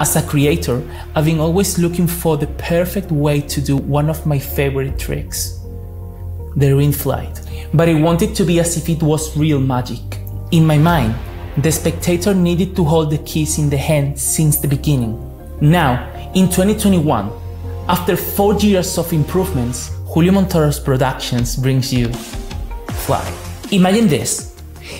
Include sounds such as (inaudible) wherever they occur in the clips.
As a creator, I've been always looking for the perfect way to do one of my favorite tricks the ring flight. But I wanted to be as if it was real magic. In my mind, the spectator needed to hold the keys in the hand since the beginning. Now, in 2021, after four years of improvements, Julio Montoros Productions brings you Fly. Imagine this.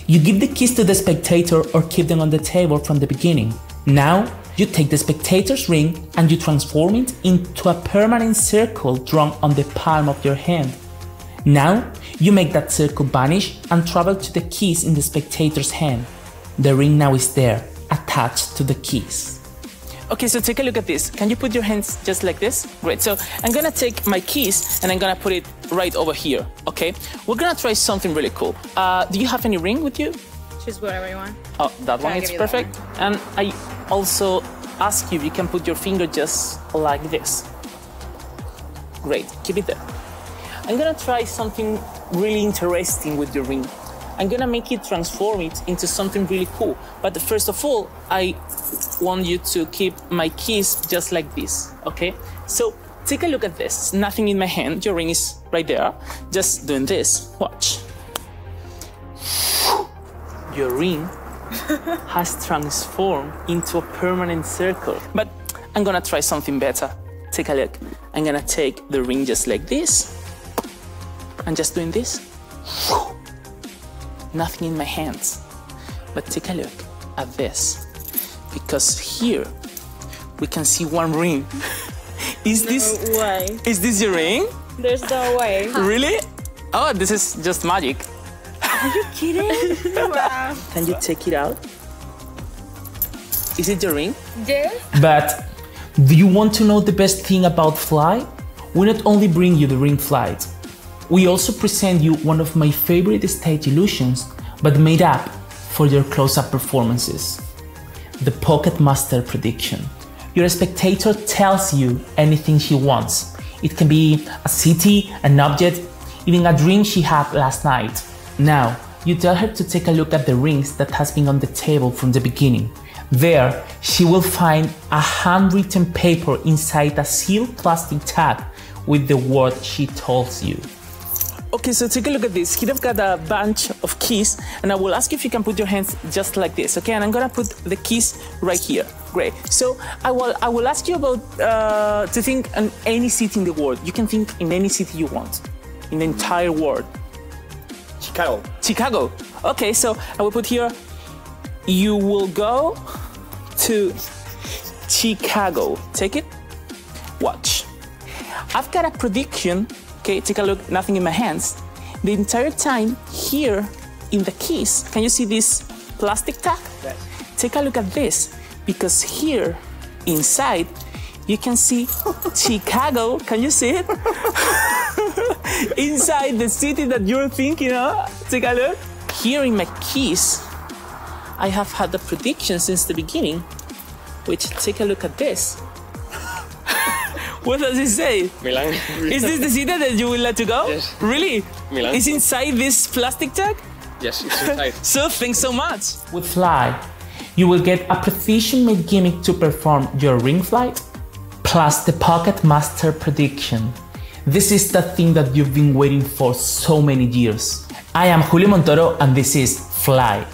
You give the keys to the spectator or keep them on the table from the beginning. Now, you take the spectator's ring and you transform it into a permanent circle drawn on the palm of your hand. Now, you make that circle vanish and travel to the keys in the spectator's hand. The ring now is there, attached to the keys. Okay, so take a look at this. Can you put your hands just like this? Great. So I'm gonna take my keys and I'm gonna put it right over here. Okay. We're gonna try something really cool. Uh, do you have any ring with you? Choose whatever you want. Oh, that one I'll is give you perfect. And I also ask you if you can put your finger just like this. Great. Keep it there. I'm gonna try something really interesting with your ring. I'm gonna make it transform it into something really cool. But first of all, I want you to keep my keys just like this, okay? So take a look at this. Nothing in my hand. Your ring is right there. Just doing this. Watch. Your ring (laughs) has transformed into a permanent circle. But I'm gonna try something better. Take a look. I'm gonna take the ring just like this and just doing this. Nothing in my hands. But take a look at this. Because here we can see one ring. (laughs) Is this way. is this your ring? There's no way. Really? Oh, this is just magic. Are you kidding? wow. (laughs) Can you take it out? Is it your ring? Yes. But do you want to know the best thing about Fly? We not only bring you the ring flight, we also present you one of my favorite stage illusions, but made up for your close-up performances. The Pocket Master Prediction. Your spectator tells you anything she wants. It can be a city, an object, even a dream she had last night. Now, you tell her to take a look at the rings that has been on the table from the beginning. There, she will find a handwritten paper inside a sealed plastic tag with the word she tells you. Okay, so take a look at this. Here I've got a bunch of keys, and I will ask you if you can put your hands just like this. Okay, and I'm gonna put the keys right here. Great. So I will I will ask you about uh, to think on any city in the world. You can think in any city you want, in the entire world. Chicago. Chicago. Okay, so I will put here. You will go to Chicago. Take it. Watch. I've got a prediction. Okay, take a look. Nothing in my hands. The entire time here in the keys. Can you see this plastic tag? Yes. Take a look at this because here inside you can see (laughs) Chicago. Can you see it? (laughs) inside the city that you're thinking of. Take a look. Here in my keys, I have had the prediction since the beginning, which take a look at this. What does it say? Milan. Is this the city that you will let to go? Yes. Really? Milan. Is inside this plastic tag? yes, it's inside. (laughs) So thanks so much. With Fly, you will get a precision-made gimmick to perform your ring flight, plus the Pocket Master prediction. This is the thing that you've been waiting for so many years. I am Julio Montoro and this is Fly.